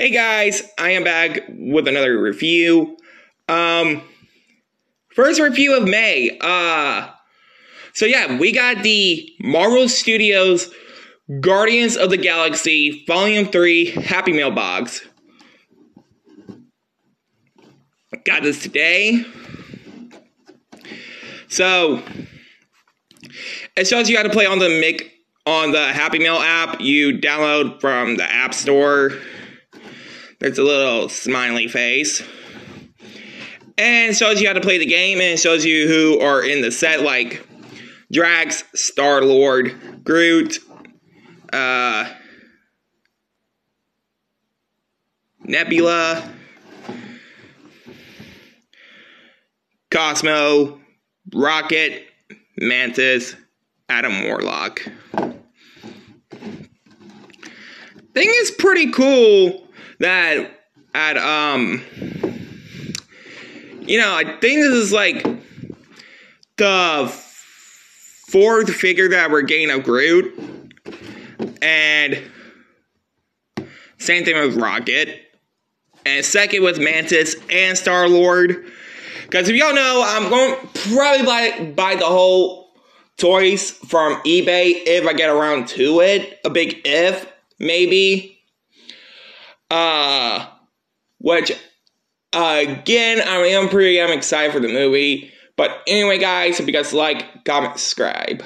Hey guys, I am back with another review. Um, first review of May. Uh, so yeah, we got the Marvel Studios Guardians of the Galaxy Volume 3 Happy Meal box. Got this today. So, it shows you how to play on the Mic on the Happy Meal app. You download from the App Store. There's a little smiley face. And shows you how to play the game and shows you who are in the set like Drax, Star Lord, Groot, uh, Nebula, Cosmo, Rocket, Mantis, Adam Warlock. Thing is pretty cool that at um you know, I think this is like the fourth figure that we're getting of Groot. And same thing with Rocket. And second with Mantis and Star Lord. Because if y'all know, I'm going probably buy buy the whole toys from eBay if I get around to it. A big if, maybe. Uh, which again, I am pretty I'm excited for the movie. But anyway, guys, hope you guys like, comment, subscribe.